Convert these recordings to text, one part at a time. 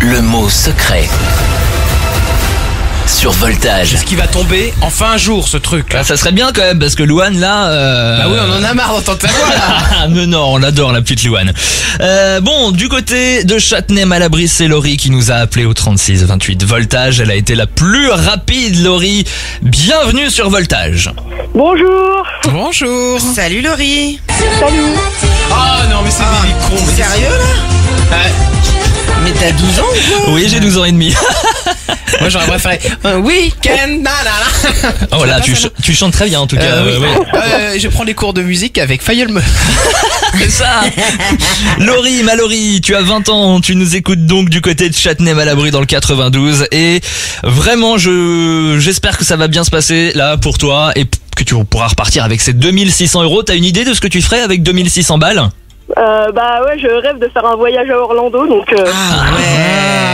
Le mot secret. Sur Voltage. Est-ce qu'il va tomber enfin un jour ce truc là Ah, ça serait bien quand même parce que Louane là. euh, Bah oui, on en a marre d'entendre ta voix là. Ah, mais non, on l'adore la petite Louane. Euh, bon, du côté de Châtenay-Malabry, c'est Laurie qui nous a appelé au 36 28 Voltage. Elle a été la plus rapide, Laurie. Bienvenue sur Voltage. Bonjour. Bonjour. Salut Laurie Oh non, mais c'est des cons. mais- Sérieux là? Ouais. T'as 12 ans ou quoi Oui, j'ai 12 ans et demi. Moi j'aurais préféré un week-end. na, na. Oh là, tu, ch- tu chantes très bien en tout cas. Euh, oui. ouais, ouais. Euh, je prends des cours de musique avec Fayol Me. C'est ça. Laurie, ma Laurie, tu as 20 ans, tu nous écoutes donc du côté de Châtenay-Malabry dans le 92 et vraiment je j'espère que ça va bien se passer là pour toi et que tu pourras repartir avec ces 2600 euros. T'as une idée de ce que tu ferais avec 2600 balles? Euh, bah ouais, je rêve de faire un voyage à Orlando, donc euh, Ah ouais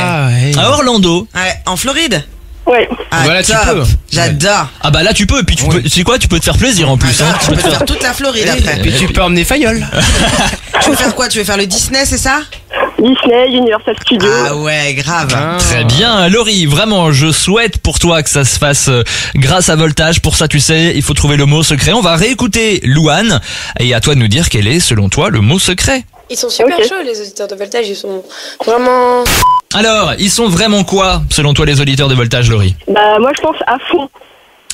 Ah ouais. À Orlando. Ouais, En Floride ouais. ah, Voilà, tu top. peux. J'adore Ah bah là tu peux, et puis tu peux, tu sais quoi, tu peux te faire plaisir en plus. hein. Tu peux te faire toute la Floride Et après puis tu peux emmener Fayol. Tu veux faire quoi Tu veux faire le Disney c'est ça? Disney, Universal Studios. Ah ouais grave Très bien, Laurie, vraiment, je souhaite pour toi que ça se fasse euh, grâce à Voltage. Pour ça, tu sais, il faut trouver le mot secret. On va réécouter Louane et à toi de nous dire quel est, selon toi, le mot secret. Ils sont super chauds, les auditeurs de Voltage. Ils sont vraiment. Alors, ils sont vraiment quoi, selon toi, les auditeurs de Voltage, Laurie? Bah moi je pense à fond.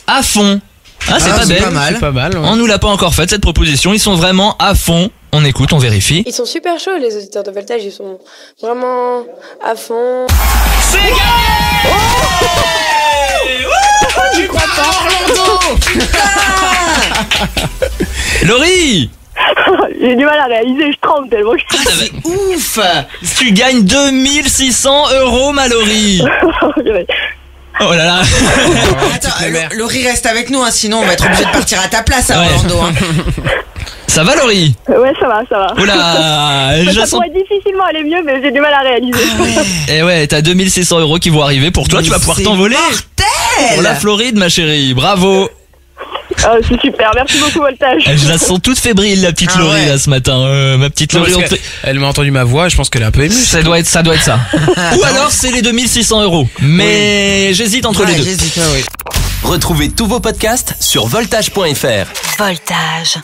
À fond. Ah, c'est Ah, pas pas mal. Pas mal. ouais. On nous l'a pas encore faite cette proposition. Ils sont vraiment à fond. On écoute, on vérifie. Ils sont super chauds, les auditeurs de Voltage. Ils sont vraiment à fond. Laurie, J'ai du mal à réaliser, je tremble tellement. Je... Ah, C'est ouf tu gagnes 2600 euros, ma Laurie. Oh là là. Attends, euh. Laurie reste avec nous hein, sinon on va être obligé de partir à ta place à Ouais. Orlando hein. Ça va, Laurie? Ouais, ça va, ça va. Oh là, je ça sens pourrait difficilement aller mieux, mais j'ai du mal à réaliser. Eh ouais, t'as 2600 euros qui vont arriver pour toi, tu vas pouvoir C'est t'envoler mortel pour la Floride, ma chérie. Bravo. Ah, c'est super, merci beaucoup Voltage. Je la sens toute fébrile, la petite Ah Laurie, ouais. là, ce matin. Euh, ma petite Laurie, on Elle m'a entendu ma voix, je pense qu'elle est un peu émue. Ça doit être ça, doit être ça. Ou alors c'est les 2600 euros. Mais j'hésite entre Ouais, les deux. ouais. Retrouvez tous vos podcasts sur voltage.fr. Voltage.